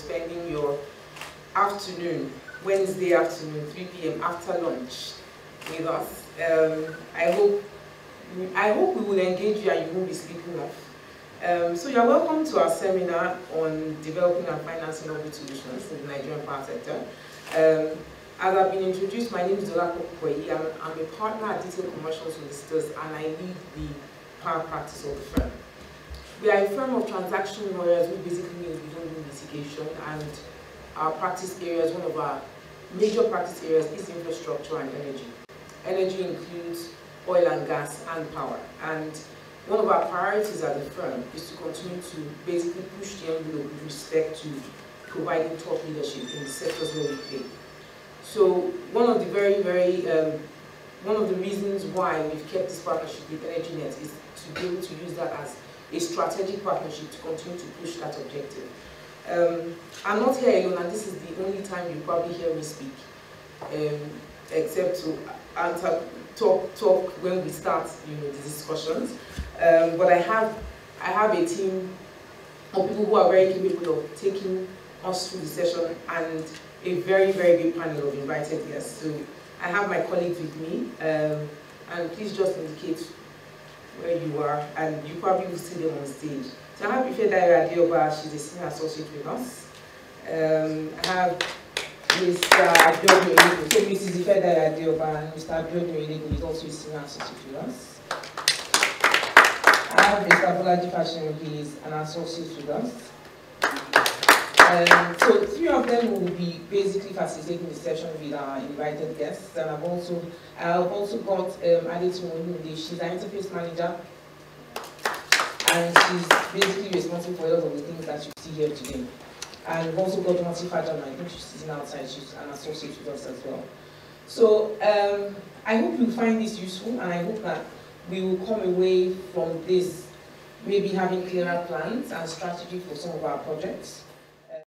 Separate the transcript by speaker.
Speaker 1: spending your afternoon, Wednesday afternoon, 3 p.m. after lunch with us. Um, I hope I hope we will engage you and you won't be sleeping off. Um, so you're welcome to our seminar on developing and financing novel solutions in the Nigerian power sector. Um, as I've been introduced, my name is Dolapo Kukoyi. I'm, I'm a partner at Detail Commercial Solicitors and I lead the power practice of the firm. We are a firm of transaction lawyers who basically means we don't do litigation and our practice areas, one of our major practice areas is infrastructure and energy. Energy includes oil and gas and power. And one of our priorities as a firm is to continue to basically push the envelope with respect to providing top leadership in the sectors where we play. So one of the very, very, um, one of the reasons why we've kept this partnership with EnergyNet is to be able to use that as a strategic partnership to continue to push that objective. Um, I'm not here alone, and this is the only time you probably hear me speak, um, except to answer, talk, talk when we start, you know, the discussions. Um, but I have, I have a team of people who are very capable of taking us through the session and a very, very good panel of invited guests. So I have my colleagues with me, um, and please just indicate you are, and you probably will see them on stage. So I have Ifedayo Adeoba, she's a senior associate with us. Um, I have Mr. Abiodun Oyeledun, so Mrs. Ifedayo Adeoba and Mr. Abiodun Oyeledun is also a senior associate with us. I have Mr. Bolaji Fasehun, he is an associate with us. So three of them will be basically facilitating the session with our invited guests, and I've also I've also got um, Adetu. She's an interface manager, and she's basically responsible for a lot of the things that you see here today. And we've also got Mati Fajama, I think she's sitting outside. She's an associate with us as well. So um, I hope you find this useful, and I hope that we will come away from this maybe having clearer plans and strategy for some of our projects.